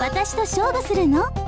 私と勝負するの？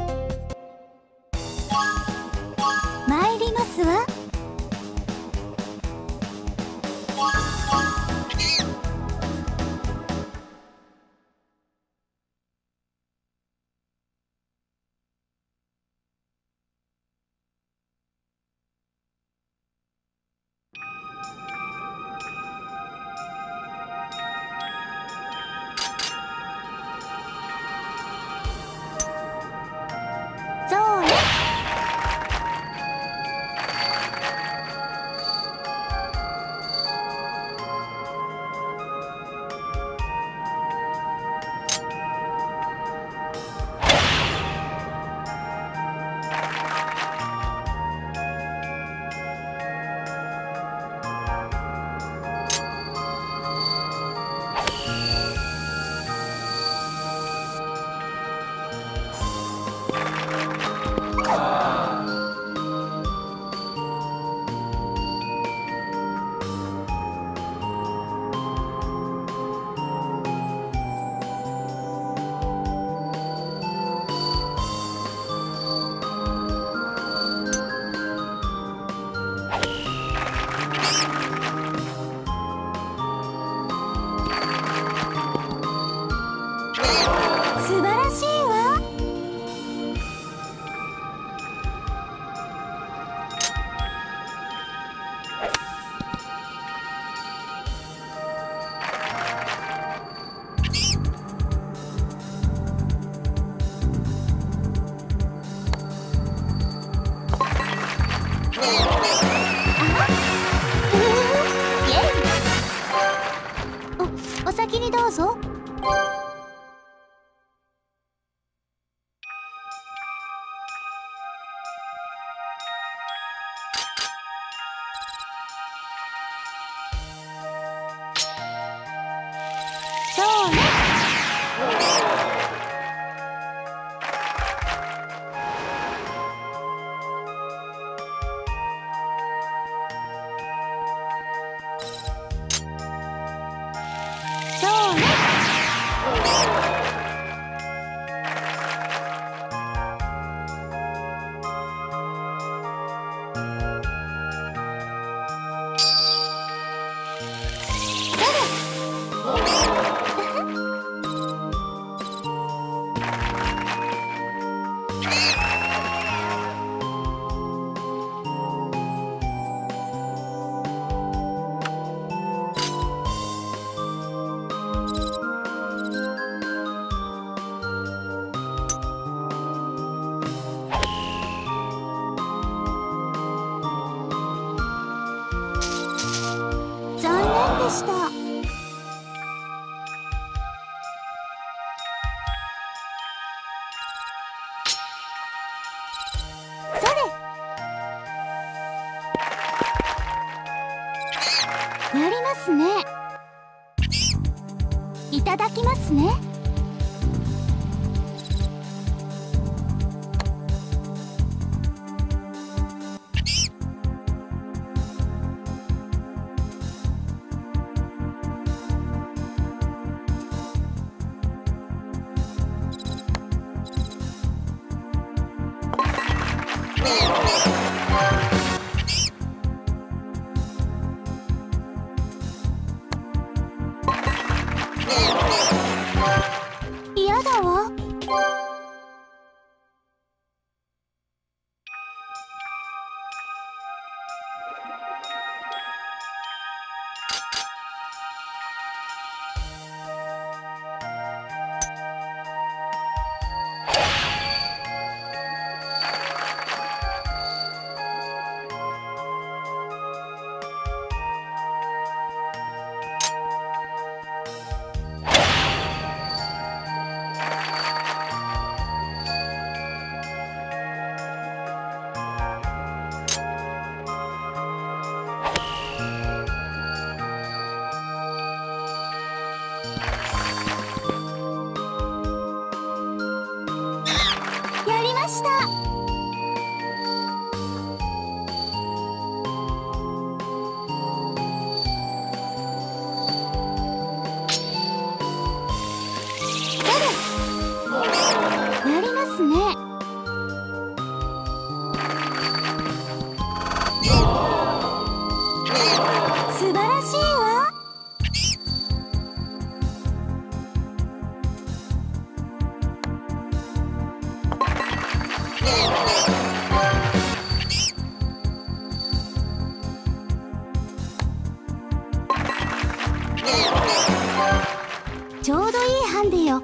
いただきますね。Yeah. ちょうどいいハンデよ。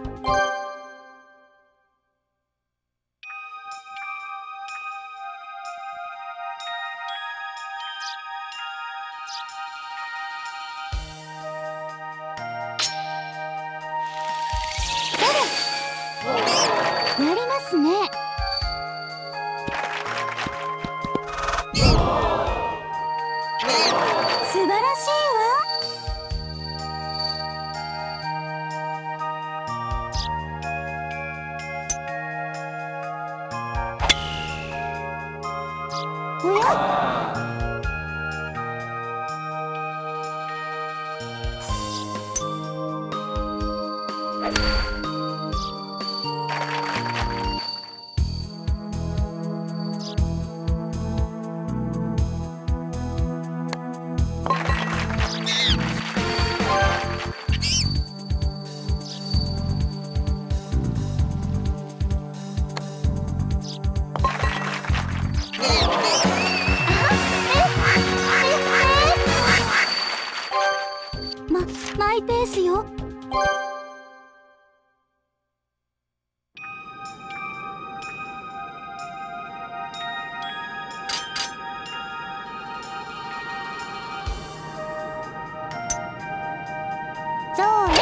corazón.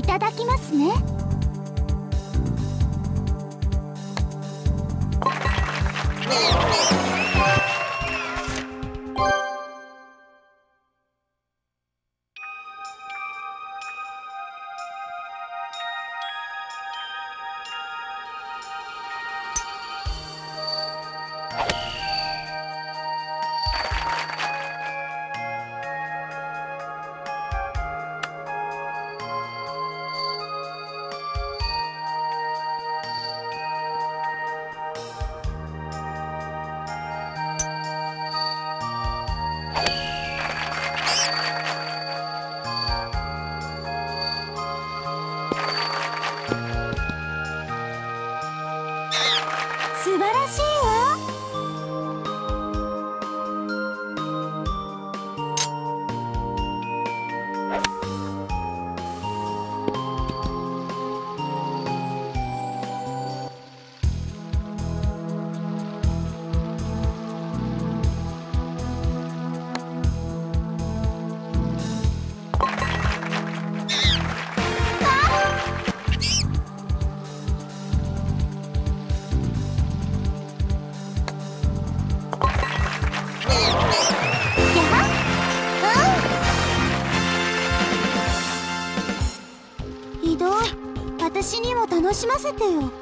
いただきますね。素晴らしい。私にも楽しませてよ。